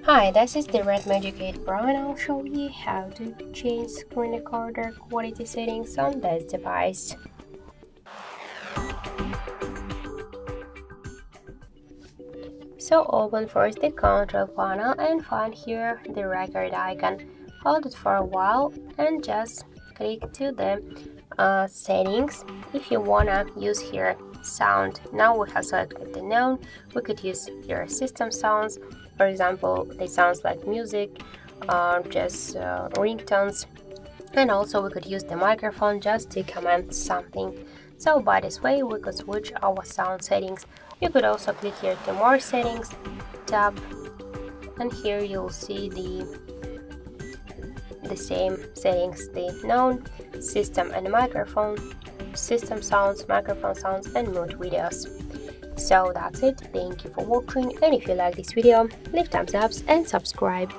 Hi, this is the Red Magic 8 Pro and I'll show you how to change screen recorder quality settings on this device. So open first the control panel and find here the record icon. Hold it for a while and just click to the uh, settings. If you wanna use here sound, now we have selected the known, we could use your system sounds. For example, they sounds like music, or uh, just uh, ringtones. And also we could use the microphone just to comment something. So by this way we could switch our sound settings you could also click here to more settings, tab, and here you'll see the the same settings, the known system and microphone, system sounds, microphone sounds, and mute videos. So that's it, thank you for watching and if you like this video, leave thumbs up and subscribe.